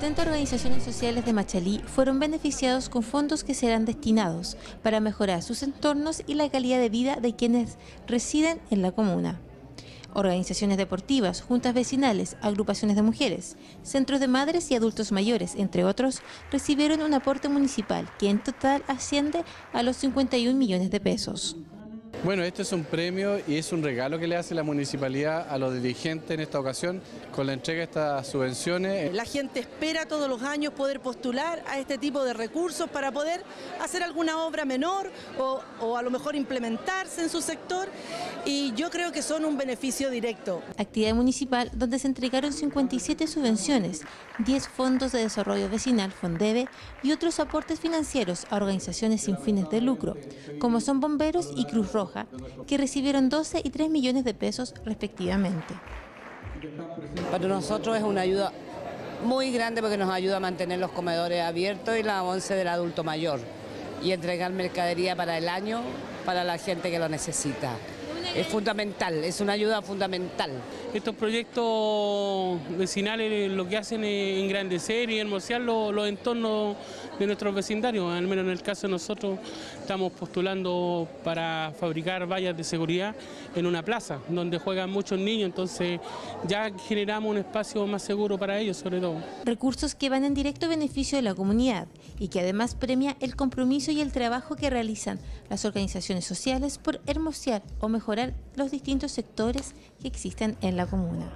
70 organizaciones sociales de Machalí fueron beneficiados con fondos que serán destinados para mejorar sus entornos y la calidad de vida de quienes residen en la comuna. Organizaciones deportivas, juntas vecinales, agrupaciones de mujeres, centros de madres y adultos mayores, entre otros, recibieron un aporte municipal que en total asciende a los 51 millones de pesos. Bueno, este es un premio y es un regalo que le hace la municipalidad a los dirigentes en esta ocasión con la entrega de estas subvenciones. La gente espera todos los años poder postular a este tipo de recursos para poder hacer alguna obra menor o, o a lo mejor implementarse en su sector y yo creo que son un beneficio directo. Actividad municipal donde se entregaron 57 subvenciones, 10 fondos de desarrollo vecinal, Fondebe y otros aportes financieros a organizaciones sin fines de lucro, como son Bomberos y Cruz Roja que recibieron 12 y 3 millones de pesos respectivamente. Para nosotros es una ayuda muy grande porque nos ayuda a mantener los comedores abiertos y la once del adulto mayor y entregar mercadería para el año para la gente que lo necesita. Es fundamental, es una ayuda fundamental. Estos proyectos vecinales lo que hacen es engrandecer y hermosear los, los entornos de nuestros vecindarios, al menos en el caso de nosotros estamos postulando para fabricar vallas de seguridad en una plaza donde juegan muchos niños, entonces ya generamos un espacio más seguro para ellos sobre todo. Recursos que van en directo beneficio de la comunidad y que además premia el compromiso y el trabajo que realizan las organizaciones sociales por hermosear o mejorar los distintos sectores que existen en la comuna.